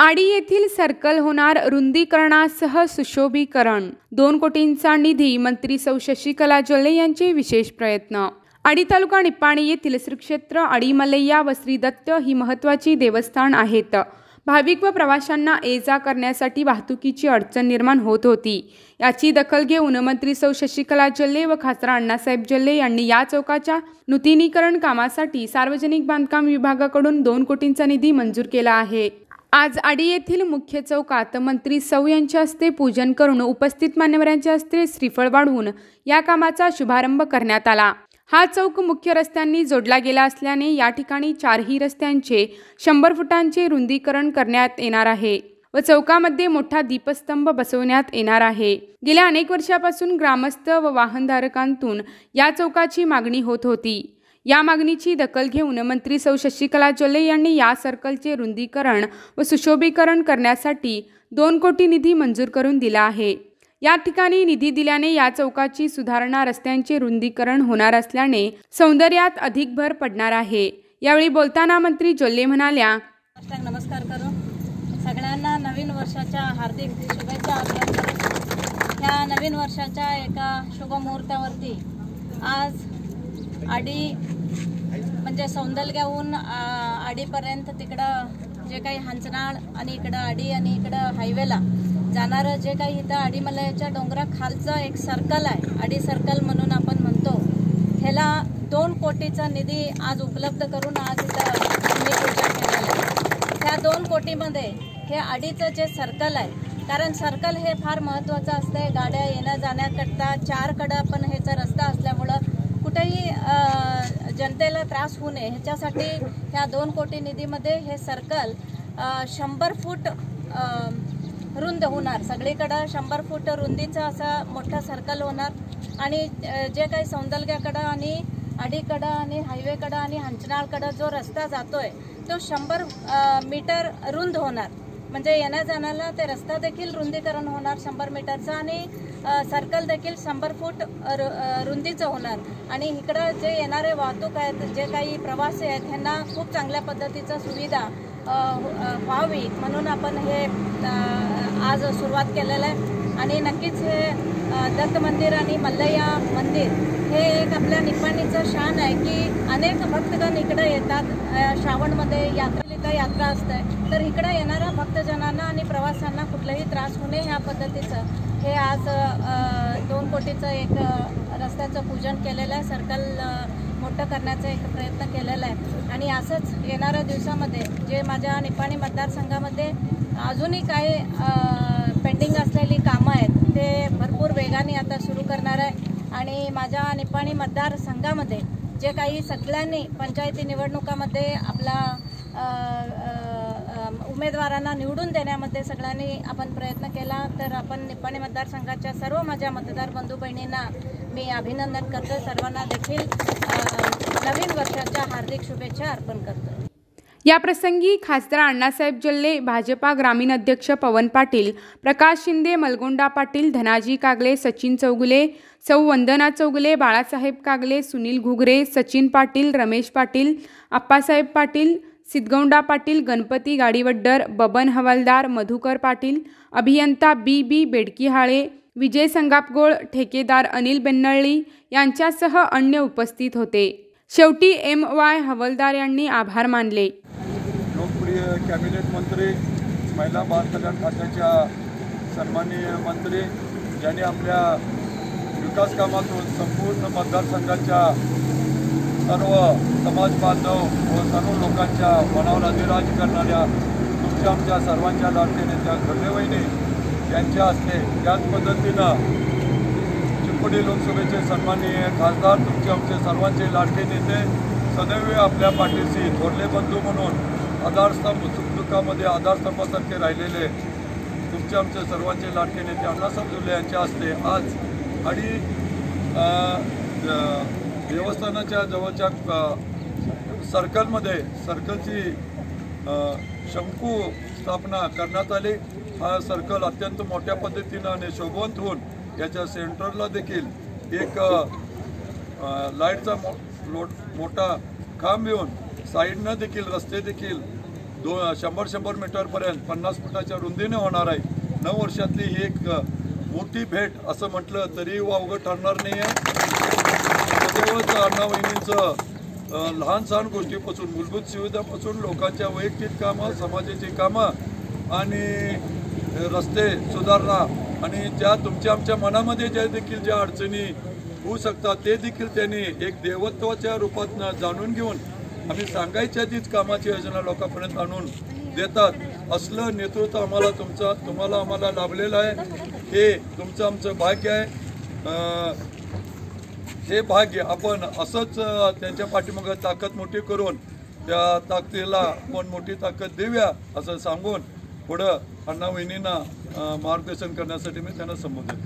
आडी येथील सर्कल होणार रुंदीकरणासह सुशोभीकरण. दोन कोटींचा निधी मंत्री सौ शशिकला जोल्ले यांचे विशेष प्रयत्न. आडी तालुका निप्पाणी येथील श्री क्षेत्र आडीमलैया व श्री दत्त ही महत्त्वाची देवस्थान आहेत. भाविक व प्रवाशांना ये जा करण्यासाठी वाहतुकीची अडचण निर्माण होत होती. याची दखल घेऊन मंत्री सौ शशिकला जल्ले व खासदार अण्णासाहेब जल्ले यांनी या चौकाच्या नूतनीकरण कामासाठी सार्वजनिक बांधकाम विभागाकडून दोन कोटींचा निधी मंजूर केला आहे. आज आडी येथील मुख्य चौकात मंत्री सौ यांच्या हस्ते पूजन करून उपस्थित मान्यवरांच्या हस्ते श्रीफळ वाढवून या कामाचा शुभारंभ करण्यात आला. हा चौक मुख्य रस्त्यांनी जोडला गेला असल्याने या ठिकाणी चारही रस्त्यांचे शंभर फुटांचे रुंदीकरण करण्यात येणार आहे व चौकामध्ये मोठा दीपस्तंभ बसवण्यात येणार आहे. गेल्या अनेक वर्षापासून ग्रामस्थ व वाहनधारकांतून या चौकाची मागणी होत होती. या मागणीची दखल घेऊन मंत्री सौ शशिकला जोले यांनी या सर्कलचे रुंदीकरण व सुशोभीकरण करण्यासाठी दोन कोटी निधी मंजूर करून दिला आहे. या ठिकाणी निधी दिल्याने या चौकाची सुधारणा रस्त्यांचे रुंदीकरण होणार असल्याने सौंदर्यात अधिक भर पडणार आहे. यावेळी बोलताना मंत्री जोल्ले म्हणाल्या नमस्कार करून सगळ्यांना नवीन वर्षाच्या हार्दिक शुभेच्छा ह्या नवीन वर्षाच्या एका शुभमुहूर्तावरती आज आडी म्हणजे सौंदलग्याहून आडीपर्यंत तिकडं जे काही हंचनाळ आणि इकडं आडी आणि इकडं हायवेला जाणारं जे काही इथं आडीमलयाच्या डोंगराखालचं एक सर्कल आहे. आडी सर्कल म्हणून आपण म्हणतो. ह्याला दोन कोटीचा निधी आज उपलब्ध करून आज इथं पूजा केलेला आहे ह्या दोन कोटीमध्ये हे आडीचं जे सर्कल आहे कारण सर्कल हे फार महत्त्वाचं असतं गाड्या येण्या जाण्याकरता चारकडं पण ह्याचा रस्ता असल्यामुळं कुठेही जनतेला त्रास होऊ नये ह्याच्यासाठी ह्या दोन कोटी निधीमध्ये हे सर्कल शंभर फूट रुंद होणार. सगळीकडं शंभर फूट रुंदीचं असं मोठं सर्कल होणार. आणि जे काही सौंदलग्याकडं आणि अडीकडं आणि हायवेकडं आणि हंचनाळकडं जो रस्ता जातोय तो शंभर मीटर रुंद होणार. म्हणजे येण्या जाण्याला ते रस्ता देखील रुंदीकरण होणार शंभर मीटरचा. आणि सर्कल देखील शंभर फूट रु- रुंदीचं होणार. आणि इकडं जे येणारे वाहतूक आहेत जे काही प्रवासी आहेत ह्यांना खूप चांगल्या पद्धतीचं सुविधा हो, व्हावी. म्हणून आपण हे आज सुरुवात केलेलं आहे. आणि नक्कीच हे दत्त मंदिर आणि मल्लय्या मंदिर हे एक आपल्या निपाणीचं शान आहे की अनेक भक्तगण इकडे येतात. श्रावणमध्ये यात्रा यात्रा असते. तर इकडे येणाऱ्या भक्तजनांना आणि प्रवाशांना कुठलाही त्रास होऊ नये ह्या पद्धतीचं. हे आज दोन कोटीचं एक रस्त्याचं पूजन केलेलं आहे. सर्कल मोठं करण्याचा एक प्रयत्न केलेला आहे. आणि असंच येणाऱ्या दिवसामध्ये जे माझ्या निपाणी मतदारसंघामध्ये अजूनही काही पेंडिंग असलेली कामं आहेत ते भरपूर वेगाने आता सुरू करणार आहे. आणि माझ्या निपाणी मतदारसंघामध्ये जे काही सगळ्यांनी पंचायती निवडणुकामध्ये आपला उमेदवारांना निवडून देण्यामध्ये सगळ्यांनी आपण प्रयत्न केला तर आपण निप्पाणी मतदारसंघाच्या सर्व माझ्या मतदार बंधू बहिणींना मी अभिनंदन करतो सर्वांना देखील नवीन वर्षाच्या हार्दिक शुभेच्छा अर्पण करतो याप्रसंगी खासदार अण्णासाहेब जल्ले भाजपा ग्रामीण अध्यक्ष पवन पाटील प्रकाश शिंदे मलगोंडा पाटील धनाजी कागले सचिन चौगुले सौ वंदना चौगुले बाळासाहेब कागले सुनील घुगरे सचिन पाटील रमेश पाटील आप्पासाहेब पाटील सिद्धगौंडा पाटील गणपती गाडीवड्डर बबन हवालदार मधुकर पाटील अभियंता बी बी बेडकीहाळे विजय संगापगोळ ठेकेदार अनिल बेन्नळी यांच्यासह अन्य उपस्थित होते. शेवटी एम वाय हवलदार यांनी आभार मानले. लोकप्रिय कॅबिनेट मंत्री महिला बाल कल्याण खात्याच्या सन्माननीय मंत्री ज्यांनी आपल्या विकास कामातून संपूर्ण मतदारसंघाच्या सर्व समाज बांधव व सर्व लोकांच्या मनावर अधिराज करणाऱ्या तुमच्या आमच्या सर्वांच्या लाडके नेत्या घडलेवहिनी यांच्या हस्ते त्याच पद्धतीनं चिपडी लोकसभेचे सन्माननीय खासदार तुमचे आमचे सर्वांचे लाडके नेते सदैव आपल्या पाठीशी थोरले बंधू म्हणून आधारस्तंभ सुखदुःखामध्ये आधारस्तंभासारखे राहिलेले तुमचे आमचे सर्वांचे लाडके नेते अण्णासाहेब जुले यांच्या हस्ते आज आणि देवस्थानाच्या जवळच्या सर्कलमध्ये सर्कलची शंकू स्थापना करण्यात आली. हा सर्कल अत्यंत मोठ्या पद्धतीनं आणि शोभवंत होऊन याच्या सेंटरला देखील एक लाईटचा मो लोट मोठा खांब येऊन साईडनं देखील रस्ते देखील दो शंभर शंभर मीटरपर्यंत पन्नास फुटाच्या रुंदीने होणार आहे. नऊ वर्षातली ही एक मोठी भेट असं म्हटलं तरी वावगं ठरणार नाही आहे सदैवच अण्णा बहिणींचं लहान सहान गोष्टीपासून मूलभूत सुविधापासून लोकांच्या वैयक्तिक कामं समाजाची कामं आणि रस्ते सुधारणा आणि ज्या तुमच्या आमच्या मनामध्ये ज्या देखील ज्या अडचणी होऊ शकतात ते देखील त्यांनी एक देवत्वाच्या रूपात जाणून घेऊन आम्ही सांगायच्या आधीच कामाची योजना लोकांपर्यंत आणून देतात. असलं नेतृत्व आम्हाला तुमचा तुम्हाला आम्हाला लाभलेलं आहे. हे तुमचं आमचं भाग्य आहे. हे भाग्य आपण असंच त्यांच्या पाठीमागं ताकद मोठी करून त्या ताकदीला आपण मोठी ताकद देऊया असं सांगून पुढं अण्णा वहिनींना मार्गदर्शन करण्यासाठी मी त्यांना संबोधित.